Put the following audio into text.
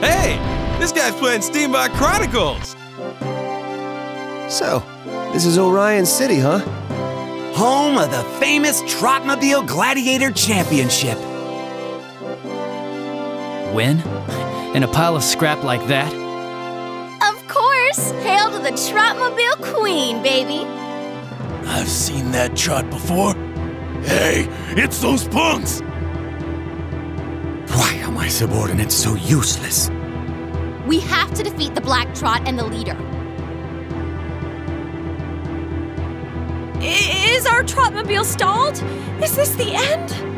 Hey, this guy's playing Steambot Chronicles. So, this is Orion City, huh? Home of the famous Trotmobile Gladiator Championship. Win? In a pile of scrap like that? Of course! Hail to the Trotmobile Queen, baby! I've seen that trot before. Hey, it's those punks! Why are my subordinates so useless? We have to defeat the Black Trot and the leader. I- is our Trotmobile stalled? Is this the end?